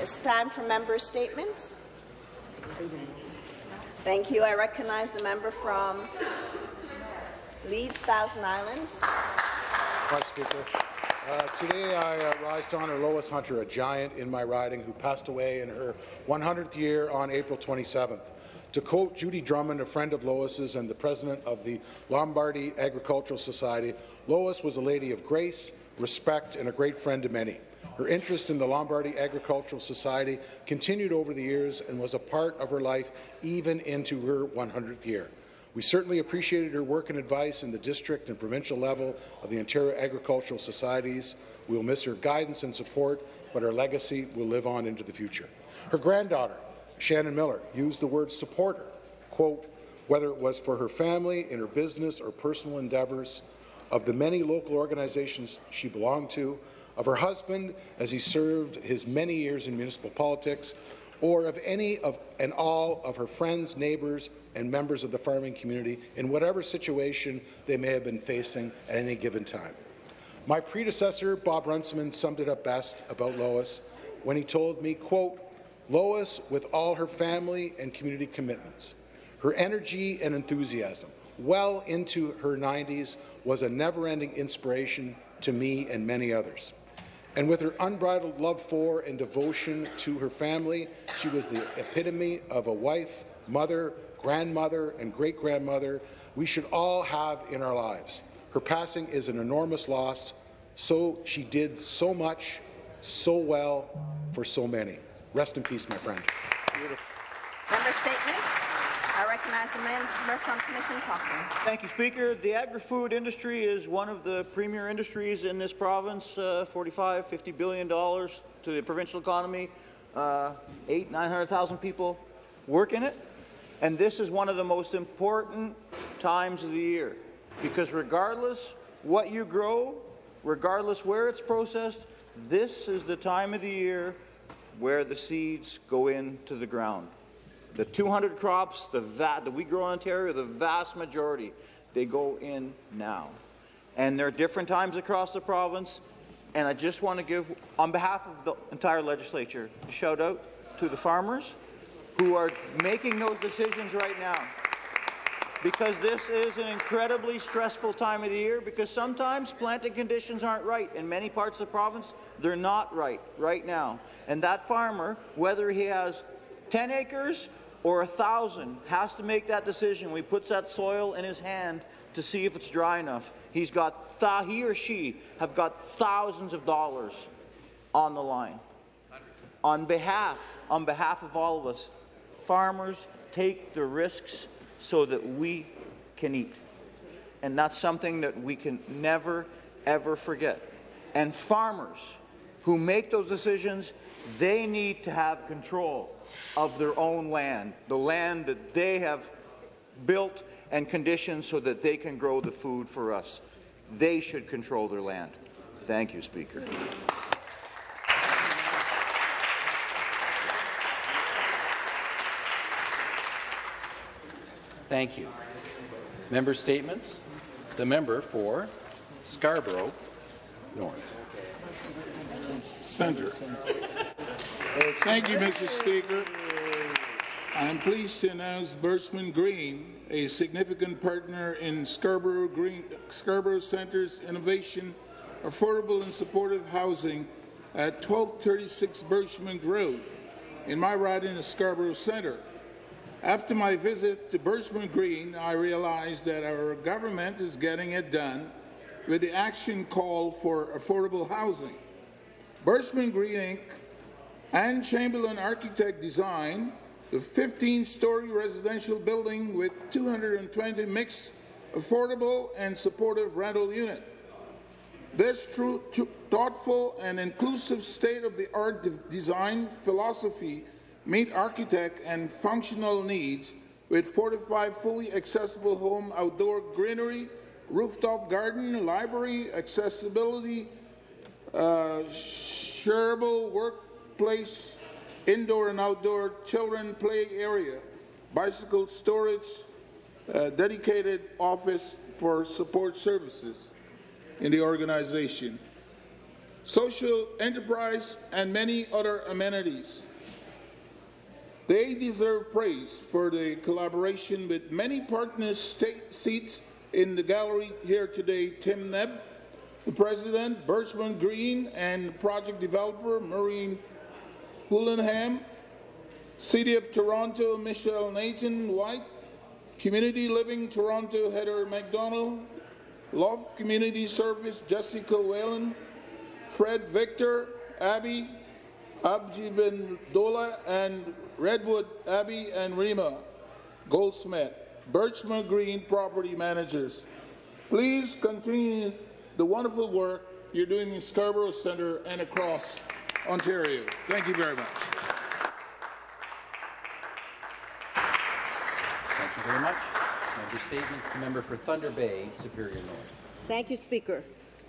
It's time for member statements. Thank you. I recognize the member from Leeds, Thousand Islands. Mr. Speaker. Uh, today I uh, rise to honour Lois Hunter, a giant in my riding who passed away in her 100th year on April 27th. To quote Judy Drummond, a friend of Lois's and the president of the Lombardy Agricultural Society, Lois was a lady of grace, respect, and a great friend to many. Her interest in the Lombardy Agricultural Society continued over the years and was a part of her life even into her 100th year. We certainly appreciated her work and advice in the district and provincial level of the Ontario Agricultural Societies. We will miss her guidance and support, but her legacy will live on into the future. Her granddaughter, Shannon Miller, used the word supporter, quote, whether it was for her family, in her business, or personal endeavours, of the many local organizations she belonged to, of her husband as he served his many years in municipal politics, or of any of and all of her friends, neighbours, and members of the farming community in whatever situation they may have been facing at any given time. My predecessor, Bob Runciman, summed it up best about Lois when he told me, quote, Lois, with all her family and community commitments, her energy and enthusiasm, well into her 90s, was a never-ending inspiration to me and many others. And with her unbridled love for and devotion to her family, she was the epitome of a wife, mother, grandmother, and great-grandmother we should all have in our lives. Her passing is an enormous loss, so she did so much, so well for so many. Rest in peace, my friend. Member statement. Recognize the member from Timiskaming Cochrane. Thank you, Speaker. The agri-food industry is one of the premier industries in this province, uh, 45, 50 billion dollars to the provincial economy, uh, eight, 900,000 people work in it. And this is one of the most important times of the year because regardless what you grow, regardless where it's processed, this is the time of the year where the seeds go into the ground. The 200 crops the that we grow in Ontario, the vast majority, they go in now. And there are different times across the province, and I just want to give, on behalf of the entire legislature, a shout out to the farmers who are making those decisions right now. Because this is an incredibly stressful time of the year because sometimes planting conditions aren't right. In many parts of the province, they're not right right now. And that farmer, whether he has 10 acres or a thousand has to make that decision. He puts that soil in his hand to see if it's dry enough. He's got he or she have got thousands of dollars on the line. On behalf, on behalf of all of us, farmers take the risks so that we can eat. And that's something that we can never, ever forget. And farmers who make those decisions, they need to have control of their own land, the land that they have built and conditioned so that they can grow the food for us. They should control their land. Thank you, Speaker. Thank you. Member statements. The member for Scarborough North. Centre. Thank you, Mr. Speaker. I am pleased to announce Birchmount Green, a significant partner in Scarborough, Green, Scarborough Centre's innovation, affordable and supportive housing at 1236 Birchmount Road in my riding of Scarborough Centre. After my visit to Birchmount Green, I realized that our government is getting it done with the action call for affordable housing. Birchmount Green Inc. and Chamberlain Architect Design the 15-story residential building with 220 mixed, affordable and supportive rental unit. This true, thoughtful and inclusive state-of-the-art de design philosophy meet architect and functional needs with 45 fully accessible home outdoor greenery, rooftop garden, library, accessibility, uh, shareable workplace, indoor and outdoor children play area, bicycle storage, uh, dedicated office for support services in the organization. social enterprise, and many other amenities. They deserve praise for the collaboration with many partners state seats in the gallery here today, Tim Nebb, the president, Birchmount Green, and project developer, Maureen Houlihan, City of Toronto, Michelle Nathan White, Community Living Toronto, Heather McDonald, LOFT Community Service, Jessica Whalen, Fred Victor, Abby, Abji Bendola, and Redwood Abby and Rima Goldsmith, Birchmount Green Property Managers. Please continue the wonderful work you're doing in Scarborough Centre and across Ontario. Thank you very much. Thank you very much. Member statements. The member for Thunder Bay, Superior North. Thank you, Speaker.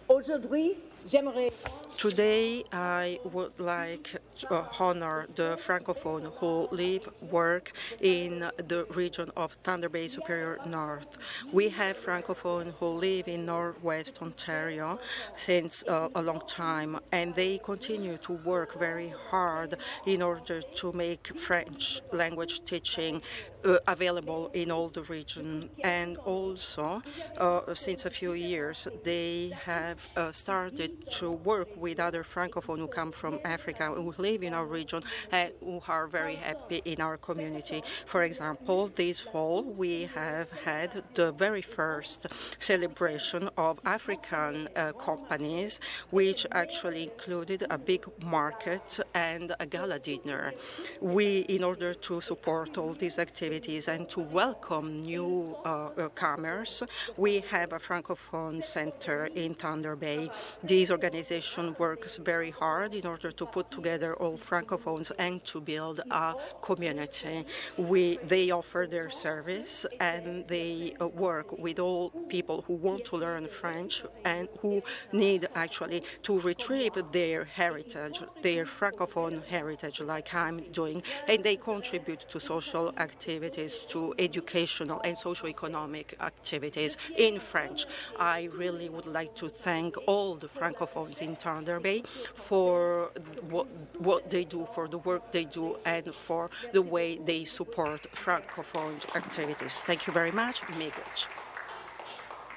Aujourd'hui, j'aimerais Today, I would like to uh, honor the Francophone who live, work in the region of Thunder Bay Superior North. We have Francophone who live in Northwest Ontario since uh, a long time, and they continue to work very hard in order to make French language teaching uh, available in all the region. And also, uh, since a few years, they have uh, started to work with other Francophone who come from Africa, who live in our region, and who are very happy in our community. For example, this fall we have had the very first celebration of African uh, companies, which actually included a big market and a gala dinner. We, in order to support all these activities and to welcome new uh, uh, comers, we have a Francophone center in Thunder Bay. This organization works very hard in order to put together all Francophones and to build a community. We, they offer their service and they uh, work with all people who want to learn French and who need actually to retrieve their heritage, their Francophone heritage, like I'm doing, and they contribute to social activities, to educational and socio-economic activities in French. I really would like to thank all the Francophones in Thunder Bay for what, what they do, for the work they do, and for the way they support Francophone activities. Thank you very much. Miigwech.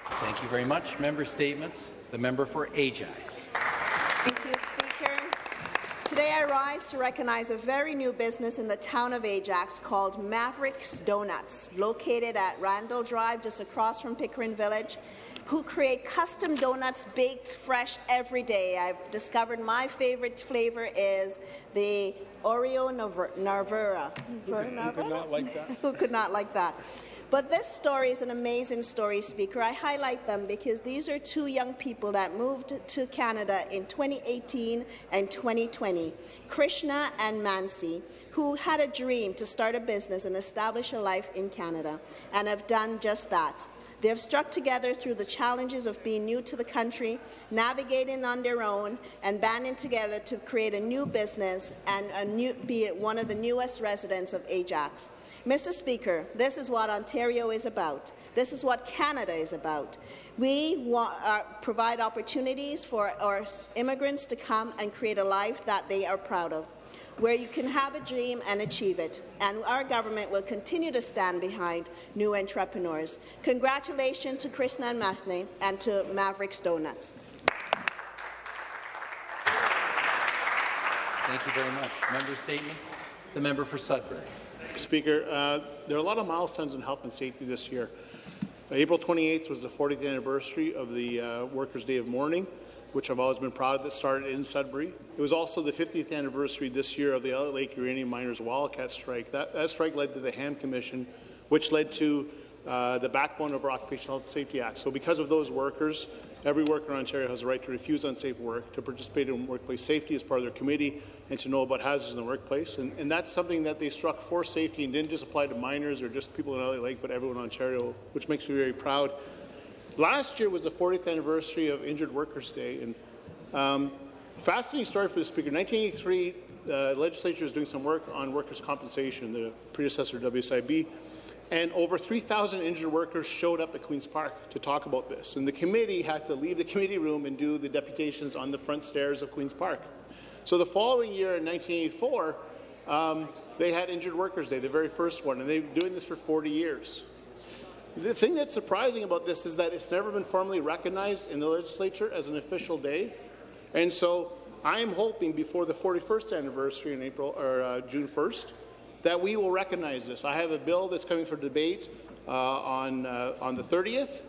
Thank you very much. Member statements. The member for Ajax. Thank you, Speaker. Today I rise to recognize a very new business in the town of Ajax called Mavericks Donuts, located at Randall Drive, just across from Pickering Village, who create custom donuts baked fresh every day. I've discovered my favorite flavor is the Oreo Narvera. Who could not like that? Who could not like that? But this story is an amazing story, Speaker. I highlight them because these are two young people that moved to Canada in 2018 and 2020, Krishna and Mansi, who had a dream to start a business and establish a life in Canada, and have done just that. They have struck together through the challenges of being new to the country, navigating on their own, and banding together to create a new business and new, be one of the newest residents of Ajax. Mr. Speaker, this is what Ontario is about. This is what Canada is about. We want, uh, provide opportunities for our immigrants to come and create a life that they are proud of, where you can have a dream and achieve it. And our government will continue to stand behind new entrepreneurs. Congratulations to Krishna and Mansi and to Mavericks Donuts. Thank you very much. Member statements. The member for Sudbury. Speaker, uh, there are a lot of milestones in health and safety this year. Uh, April 28th was the 40th anniversary of the uh, Workers' Day of Mourning, which I've always been proud of that started in Sudbury. It was also the 50th anniversary this year of the Elliot Lake Uranium Miners Wildcat strike. That, that strike led to the HAM Commission, which led to uh, the backbone of our Occupational Health and Safety Act. So because of those workers, Every worker in Ontario has a right to refuse unsafe work, to participate in workplace safety as part of their committee, and to know about hazards in the workplace. And, and that's something that they struck for safety and didn't just apply to miners or just people in Elliot Lake, but everyone in Ontario, which makes me very proud. Last year was the 40th anniversary of Injured Workers' Day, and um, fascinating story for the speaker. 1983, the legislature was doing some work on workers' compensation, the predecessor WSIB, and over 3,000 injured workers showed up at Queen's Park to talk about this. And the committee had to leave the committee room and do the deputations on the front stairs of Queen's Park. So the following year, in 1984, um, they had Injured Workers Day, the very first one, and they've been doing this for 40 years. The thing that's surprising about this is that it's never been formally recognized in the legislature as an official day. And so I am hoping before the 41st anniversary in April or uh, June 1st that we will recognize this. I have a bill that's coming for debate uh, on uh, on the 30th.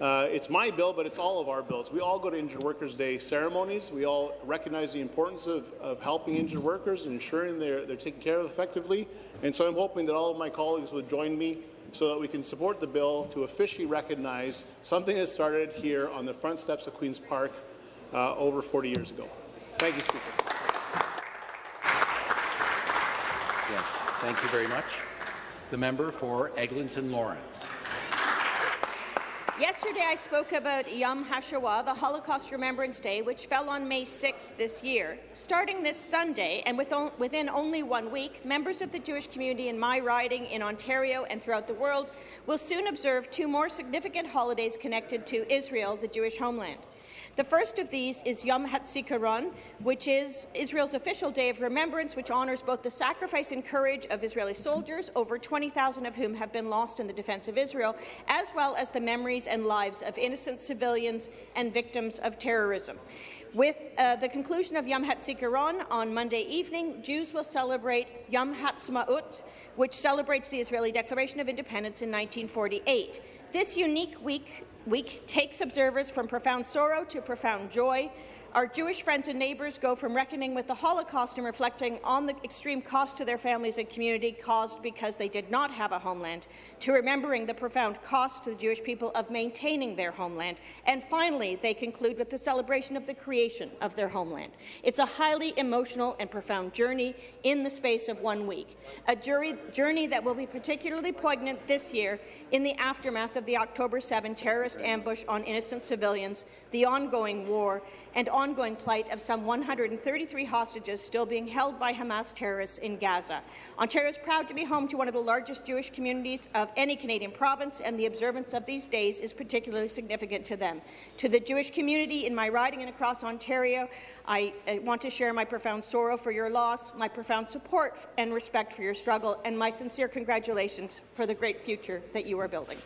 Uh, it's my bill, but it's all of our bills. We all go to Injured Workers Day ceremonies. We all recognize the importance of, of helping injured workers and ensuring they're, they're taken care of effectively. And so I'm hoping that all of my colleagues would join me so that we can support the bill to officially recognize something that started here on the front steps of Queen's Park uh, over 40 years ago. Thank you, Speaker. Thank you very much. The member for Eglinton Lawrence. Yesterday, I spoke about Yom HaShoah, the Holocaust Remembrance Day, which fell on May 6 this year. Starting this Sunday, and within only one week, members of the Jewish community in my riding in Ontario and throughout the world will soon observe two more significant holidays connected to Israel, the Jewish homeland. The first of these is Yom HaZikaron, which is Israel's official day of remembrance, which honours both the sacrifice and courage of Israeli soldiers, over 20,000 of whom have been lost in the defence of Israel, as well as the memories and lives of innocent civilians and victims of terrorism. With uh, the conclusion of Yom HaZikaron on Monday evening, Jews will celebrate Yom Ha'atzmaut, which celebrates the Israeli Declaration of Independence in 1948. This unique week week takes observers from profound sorrow to profound joy, our Jewish friends and neighbours go from reckoning with the Holocaust and reflecting on the extreme cost to their families and community caused because they did not have a homeland, to remembering the profound cost to the Jewish people of maintaining their homeland. And finally, they conclude with the celebration of the creation of their homeland. It's a highly emotional and profound journey in the space of one week, a journey that will be particularly poignant this year in the aftermath of the October 7 terrorist ambush on innocent civilians, the ongoing war, and ongoing plight of some 133 hostages still being held by Hamas terrorists in Gaza. Ontario is proud to be home to one of the largest Jewish communities of any Canadian province, and the observance of these days is particularly significant to them. To the Jewish community in my riding and across Ontario, I, I want to share my profound sorrow for your loss, my profound support and respect for your struggle, and my sincere congratulations for the great future that you are building.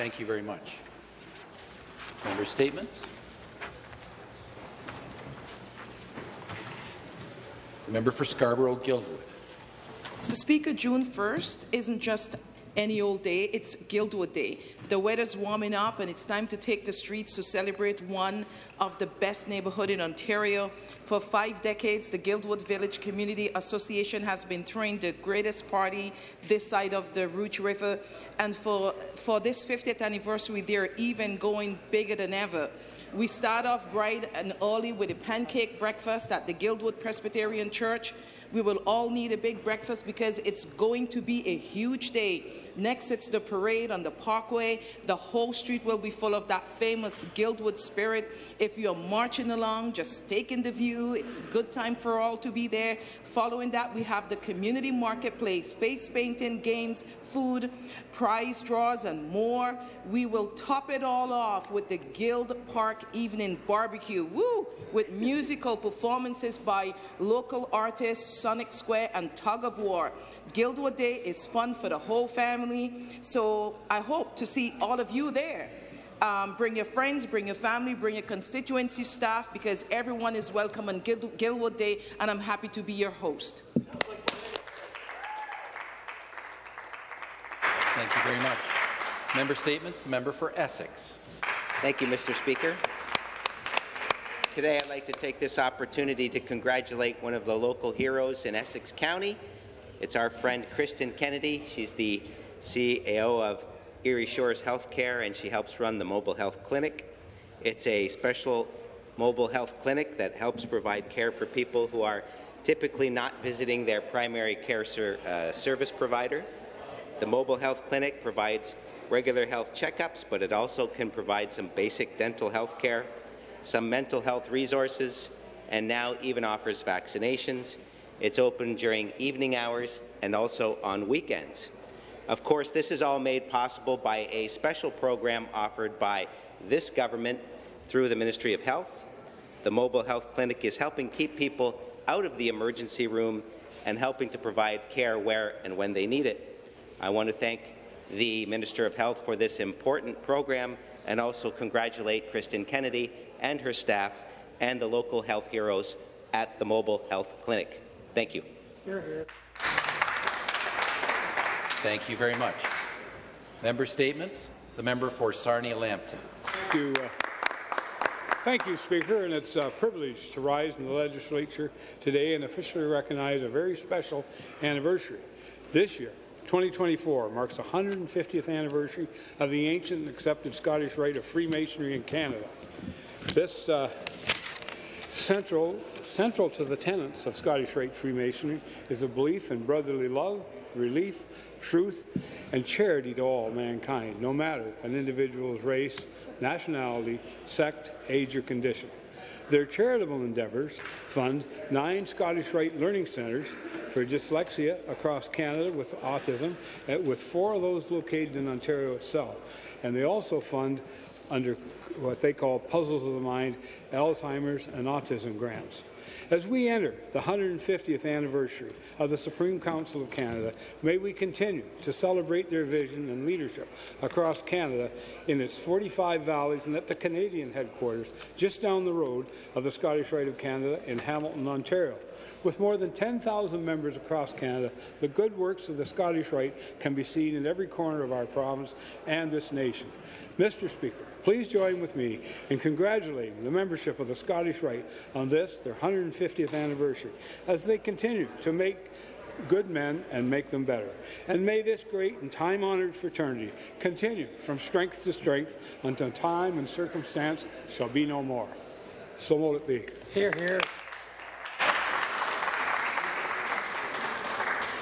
Thank you very much. Member statements. The member for Scarborough-Guildwood. Mr. Speaker, June 1st isn't just any old day, it's Guildwood Day. The weather's warming up and it's time to take the streets to celebrate one of the best neighborhoods in Ontario. For five decades, the Guildwood Village Community Association has been throwing the greatest party this side of the Rouge River. And for, for this 50th anniversary, they're even going bigger than ever. We start off bright and early with a pancake breakfast at the Guildwood Presbyterian Church. We will all need a big breakfast because it's going to be a huge day. Next, it's the parade on the Parkway. The whole street will be full of that famous Guildwood spirit. If you're marching along, just taking the view, it's a good time for all to be there. Following that, we have the community marketplace, face painting, games, food, prize draws, and more. We will top it all off with the Guild Park Evening Barbecue, woo, with musical performances by local artists, Sonic Square, and Tug of War. Guildwood Day is fun for the whole family, so I hope to see all of you there. Um, bring your friends, bring your family, bring your constituency staff, because everyone is welcome on Guild Guildwood Day, and I'm happy to be your host. Thank you very much. Member statements. The member for Essex. Thank you, Mr. Speaker. Today, I'd like to take this opportunity to congratulate one of the local heroes in Essex County. It's our friend Kristen Kennedy. She's the CEO of Erie Shores Healthcare, and she helps run the Mobile Health Clinic. It's a special mobile health clinic that helps provide care for people who are typically not visiting their primary care ser uh, service provider. The mobile health clinic provides regular health checkups, but it also can provide some basic dental health care, some mental health resources, and now even offers vaccinations. It's open during evening hours and also on weekends. Of course, this is all made possible by a special program offered by this government through the Ministry of Health. The mobile health clinic is helping keep people out of the emergency room and helping to provide care where and when they need it. I want to thank the Minister of Health for this important program and also congratulate Kristen Kennedy and her staff and the local health heroes at the Mobile Health Clinic. Thank you. Here, here. Thank you very much. Member statements. The member for Sarnia-Lambton. Thank you, uh, thank you, Speaker, and it's a privilege to rise in the legislature today and officially recognize a very special anniversary. This year, 2024 marks the 150th anniversary of the ancient and accepted Scottish rite of Freemasonry in Canada. This uh, central, central to the tenets of Scottish Rite Freemasonry is a belief in brotherly love, relief, truth, and charity to all mankind, no matter an individual's race, nationality, sect, age, or condition. Their charitable endeavours fund nine Scottish Rite Learning Centres for dyslexia across Canada with autism, uh, with four of those located in Ontario itself. And they also fund under what they call Puzzles of the Mind, Alzheimer's and Autism grants. As we enter the 150th anniversary of the Supreme Council of Canada, may we continue to celebrate their vision and leadership across Canada in its 45 valleys and at the Canadian headquarters just down the road of the Scottish Rite of Canada in Hamilton, Ontario. With more than 10,000 members across Canada, the good works of the Scottish Rite can be seen in every corner of our province and this nation. Mr. Speaker, please join with me in congratulating the membership of the Scottish Rite on this, their 150th anniversary, as they continue to make good men and make them better. And may this great and time-honoured fraternity continue from strength to strength until time and circumstance shall be no more. So will it be. Here, here.